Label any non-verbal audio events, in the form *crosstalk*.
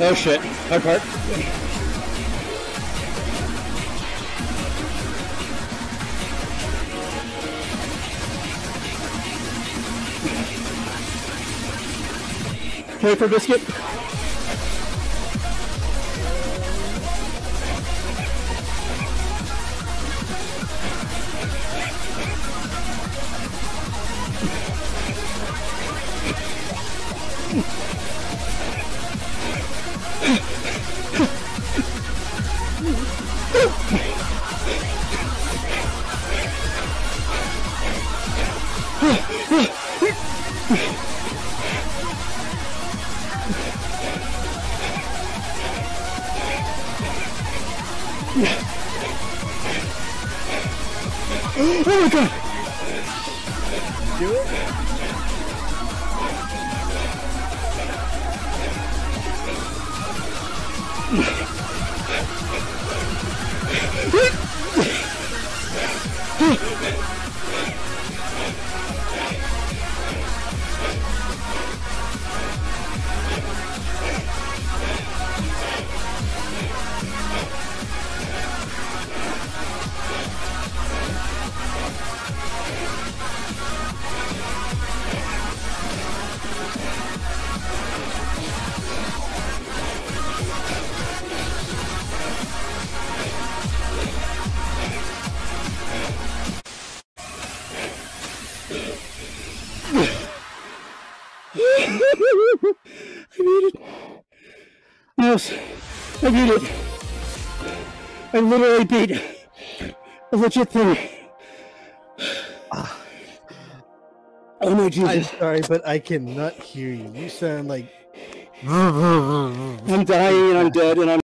Oh shit. Hard part. Okay for biscuit. Oh my god! Do it. I made it. Yes, I beat it. I literally beat a legit thing. *sighs* Oh my Jesus. I'm Jesus. sorry, but I cannot hear you. You sound like I'm dying and I'm dead and I'm